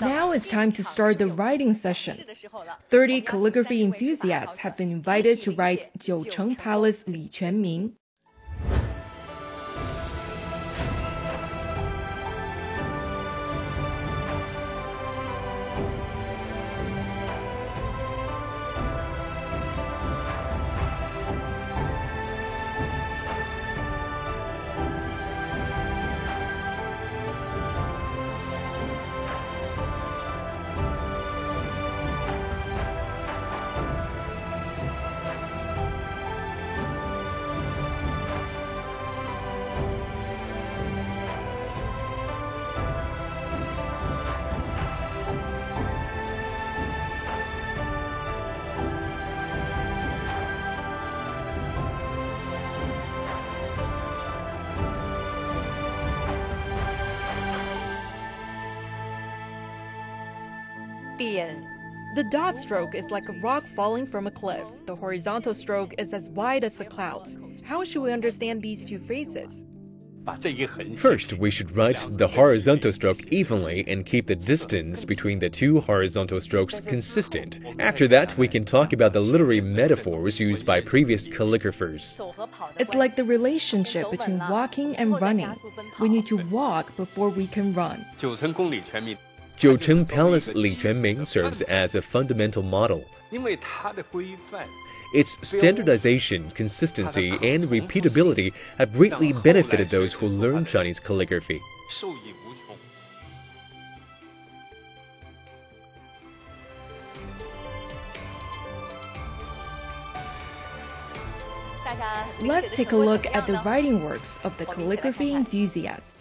Now it's time to start the writing session. 30 calligraphy enthusiasts have been invited to write Jiucheng Palace Liquan Ming. The dot stroke is like a rock falling from a cliff. The horizontal stroke is as wide as the clouds. How should we understand these two phrases? First, we should write the horizontal stroke evenly and keep the distance between the two horizontal strokes consistent. After that, we can talk about the literary metaphors used by previous calligraphers. It's like the relationship between walking and running. We need to walk before we can run. Jiucheng Palace Liquan Ming serves as a fundamental model. Its standardization, consistency, and repeatability have greatly benefited those who learn Chinese calligraphy. Let's take a look at the writing works of the calligraphy enthusiasts.